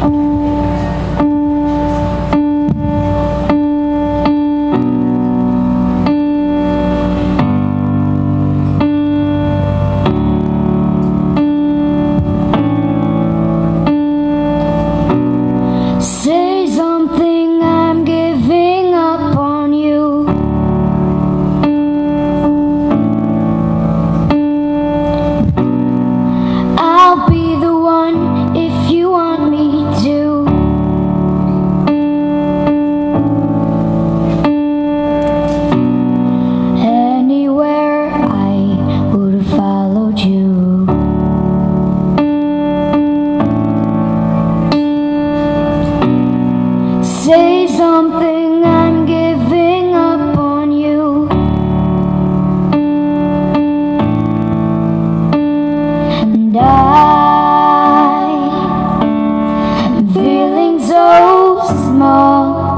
Say Say something, I'm giving up on you. And I am feeling so small.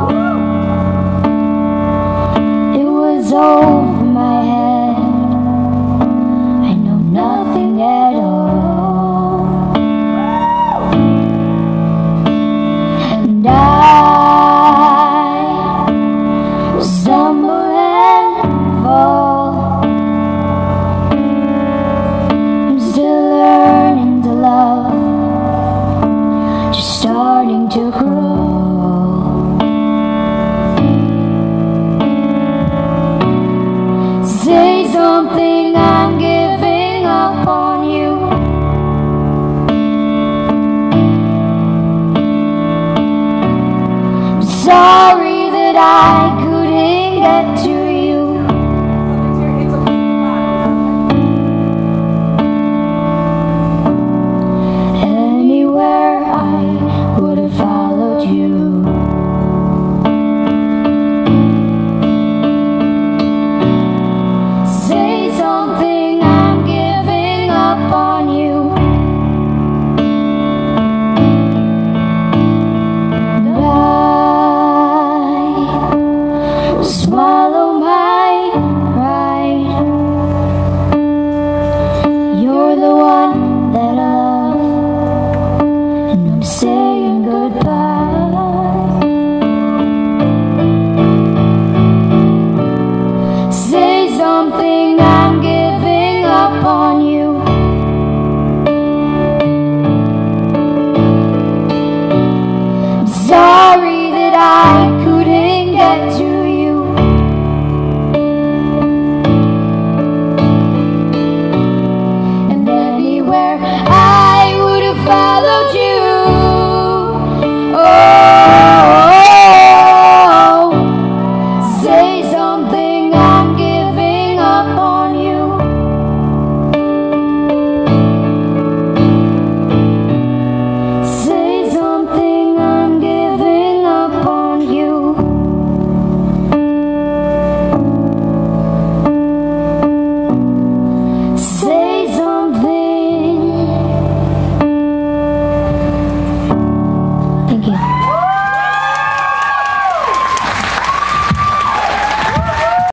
I'm giving up on you. Sorry that I couldn't get to